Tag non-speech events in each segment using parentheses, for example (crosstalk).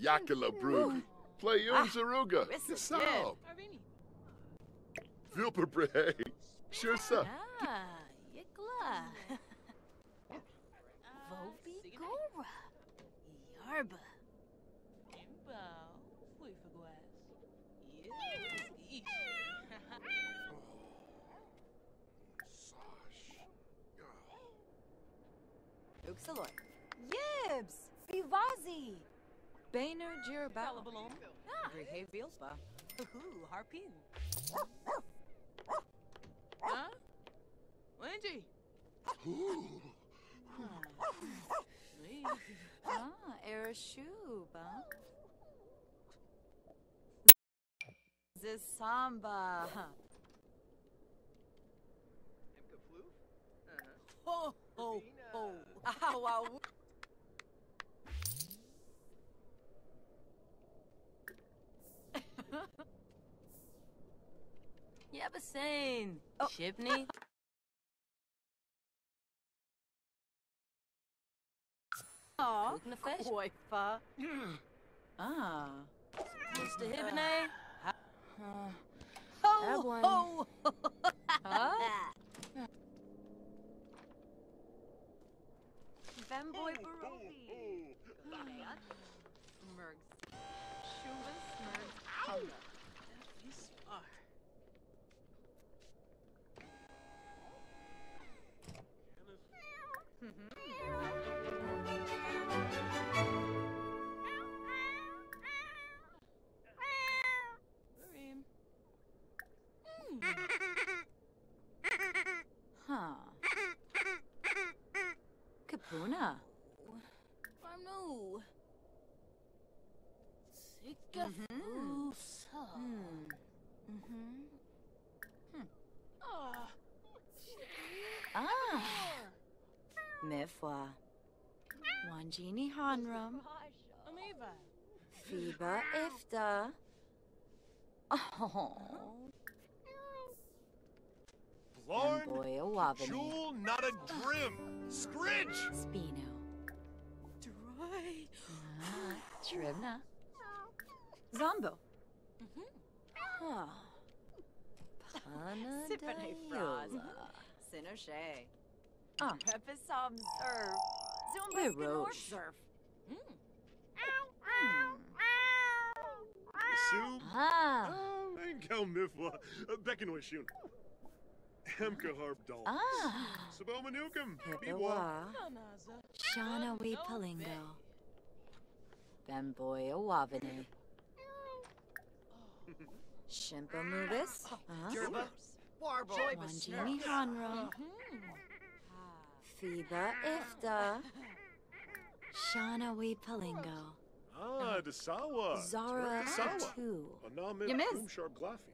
Yakula Brug. Play Ah, Unzaruga. Rissa Vilperbre. Sure, sir. Ah, Yikla. (laughs) Vobi Gora. Yarba. Imbao, Fuifaguas. Yes, Ish. Uxaloy. (laughs) Yibs. Vivazi. Bainer Jirabal. Calabalom, Rehe Vilspa. Ooh, Harpin. Huh? Wendy. Me. Ah, Erashuba. Zisamba. Ho, ho, ho. Ow, ow. Yabasane. Oh. Shipney. (laughs) Aw. Koifa. Ah. Mr. Hibine. Uh, one. ho. huh? Femboy Barobi. Mergs. Shubas Mergs. Kapuna. Farnu. Sika Mhm. Fusa. Hmm. Mm-hmm. Ah. Ah. Mifwa. Wanjini Hanram. Fiba Ifta. Oh. Blarn, Boy Awabani. Jewel, not a drim. Scridge! Spino. Dry. (gasps) Ah, Tribna. Zombo. Huh. Sippin' a froz. Panadayola. Sinoshe. Ah. Preface observe. Hey, Zumba Roche. observe. Sue, Ah. um, Enkel Mifwa, Beckanoy Shun. Hemka Harp Doll. Ah. Sabomanukum, Biwa. Pippawa. Kanaza. Shauna Wee Palingo. Bemboy Awabani. Shimpa Mubis. Yerba. Warbo. Wanjini Hanram. Fiba Ifta. Shauna Wee Palingo. Ah, Desawa. Zara Desawa. Two. Anamit You miss. Boom Sharp Glaffy.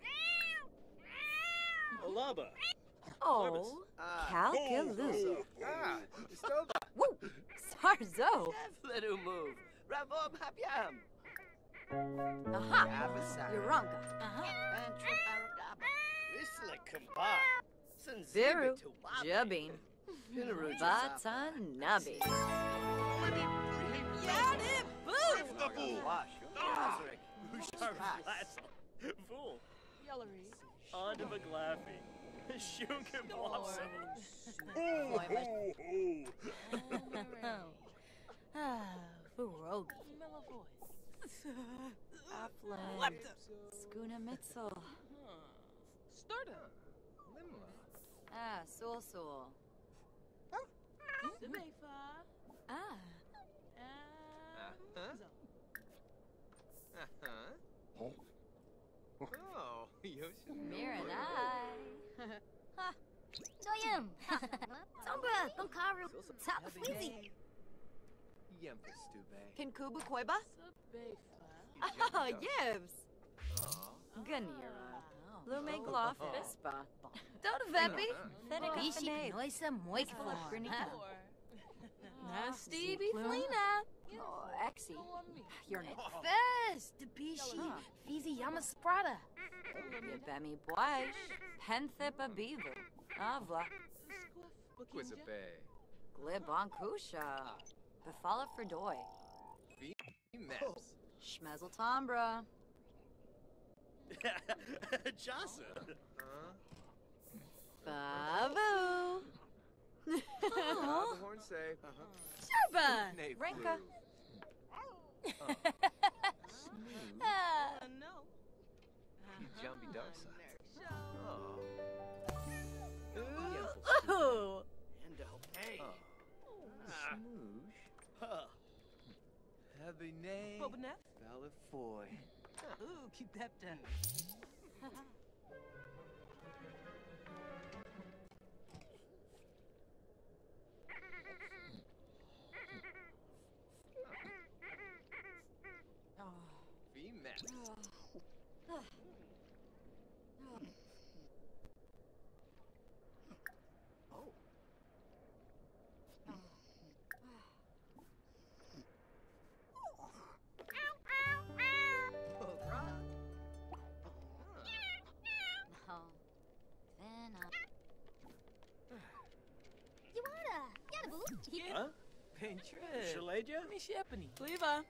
Alaba. Oh, Calcaloo. Ah, Stoba. (laughs) Woo! Sarzo. Little move. Ravom Habyam. Aha. Avasa. Yoronga. Uh-huh. Antrim Aragaba. Isla Kabar. Viru. Jabin. Pinaru. Vatanabi. Yadip. Boo. The fool. Wash. Nazarick. Sharp flats. Fool. Yellery. Onto McGlaffy. Shunkin Blossom. (laughs) Oh, ho, ho. (laughs) Ah, Furogi. Melavoy. Upland. Skuna Mitzel. Starter. Ah, Sul Sul. Sebefa. Ah. And Uh-huh. Zo. Uh-huh. (laughs) Oh, Yoshi. Miranai. Doyum. Sombra, Bunkaru, Top Sweezy. Yempus Stube. Kinkubu Koiba. Sebefa. Ah, Yibs. Ganira. Oh. Lume Gloff Vispa. Doda Veppy. Fenica Ishi Fanabe. Noisa Moikfla. Four. Nasty Biflina. Biflina. Oh, Exy. Go on me. Your name. Fest, Debishi, Fizi Yama Sprada. Bemi Boish. Penthipa Beaver. Avla. Squiff. Bukinja. Quizabe. Glib on Kusha. Befala Ferdoy. Maps. Oh. Schmezel Tombra. (laughs) Jossa. Babu. Uh, the horn say. Uh-huh. Sherba. Renka. Fru. Uh, no. You jumpy ducks. Oh. Ooh. Endo. Hey. Ah. Smoosh. Huh. Happy name. Bobaneth? Balafoy. Ooh, keep that down. (laughs) Huh? Pinterest. Shalaja? Mishepani. Cleva.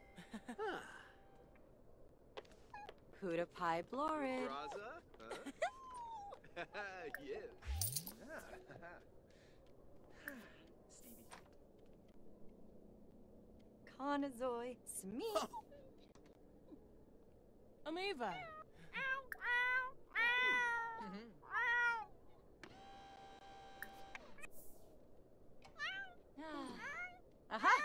Huda Pie Blorid. Raza? Huh? (laughs) yes. Stevie. Conazoi. Smee. Oh. Amiva. Mm-hmm. (laughs) Ah. Aha.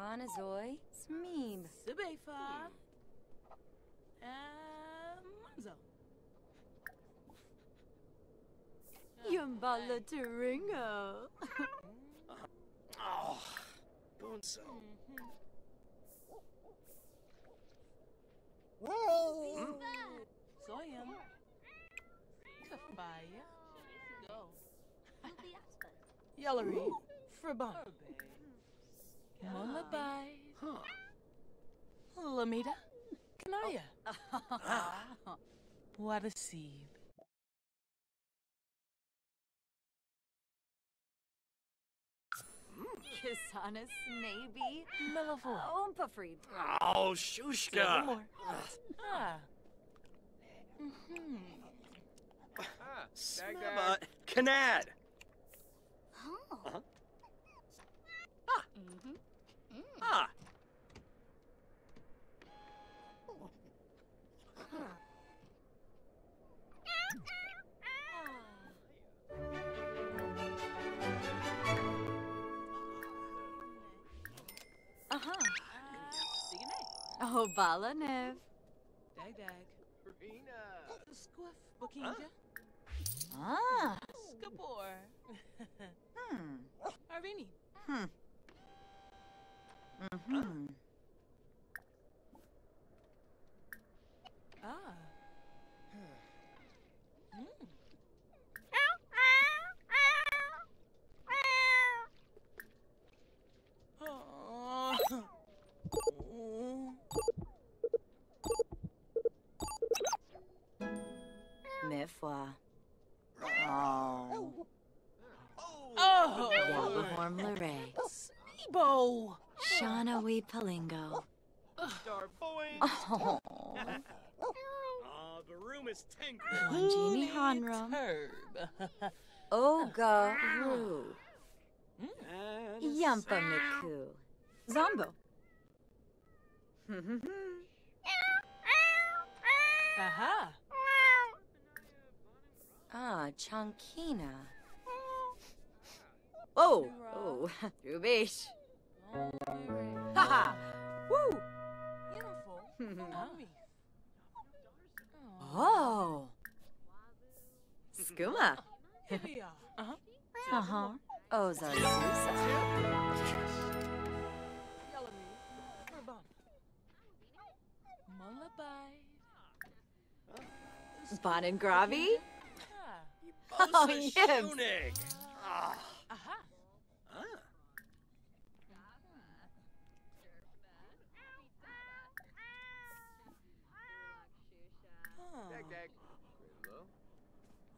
Conazoi. Smeeb. Sibefa. And um, Monzo. Yumbala Turingo. Oh. Bunso. Soyam. Kafaya. Go. Yellery. Frabon. Lullaby. Huh. Lamita. Kanaya. (laughs) What a seed. Kisana Snaby. Melliford. Oompa Freed. Oh, Seven Shushka. more. Ah. Mm-hmm. Ah, Dag Snubba. Kanad. Oh. Ah. Aha. Signe. Oh, Balanev. Dag dag. Rena. Squiff. Bokinja. Ah. Skapor. Hmm. Arvini. Hmm. Ah. Oh. Oh. Oh. Yabahorm Lare. Ebo. Shauna Wee Palingo. Star boy. Oh. Ah, the room is tangled. Wanjini Holy Hanram. Herb. (laughs) Oga Ru. And Yampa Miku. Zombo. Aha. ah, Chankina. Oh, oh, (laughs) Rubish. Haha. (laughs) Woo. Beautiful. (laughs) Oh. Skuma. Here we are. (laughs) Uh-huh. Uh huh. Oza Susa. Yellery. Urbana. Lullaby. Bon and Gravi. Ah. Oh, Bosa yes. Shunig. Ah. Aha. Ah. Oh. Dag dag. Hello.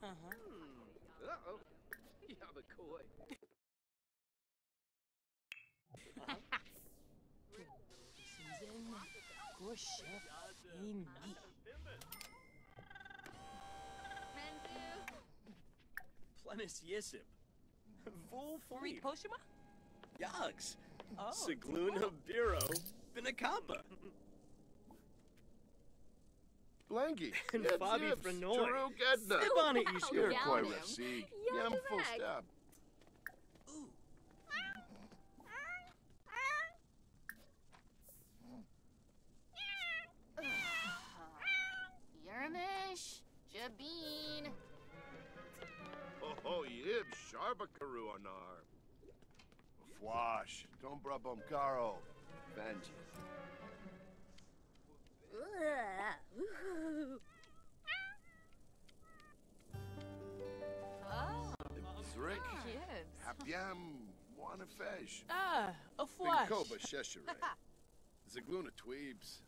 Uh-huh. Hmm. Uh-oh. (laughs) Yabakoi. Season. Good chef. Amy. Plenis Yisib. Vol Free Forib. Poshima? Yogs. Oh. Sigluna Biro. Binakapa. Blangy. (laughs) And Yeb Fabi Zibs, Frenoy. Taruk Edna. Sibana Ishir. Iroquois Down him. Rasig. Yum Yam is full ag. stab. Yermish. Jabin. Oh, oh, yib. Sharbakaru anar. Fwash. Dombra Bomkaro. Vengeance. Oh, Zrik. Gibbs. Hapiam. Wanafesh. Ah, a fwash. Binkoba Sheshere. Zagluna Tweebs.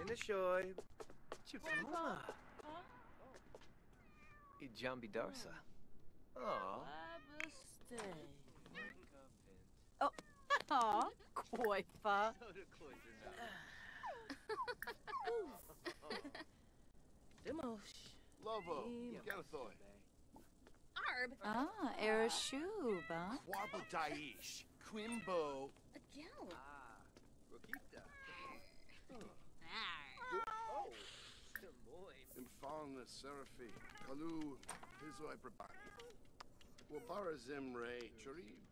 In the shoy. Chipuma. Huh? I Jambi Darsa. Oh. Abastay. Aw, Koifa. Demosh. Arb. Ah, Ereshub, huh? Daish. Quimbo. Adele. Ah. Rokita. Oh. Moy. Infalna Seraphi. Kalu. Hizoi Brabani. Wabara Zimre. Charib.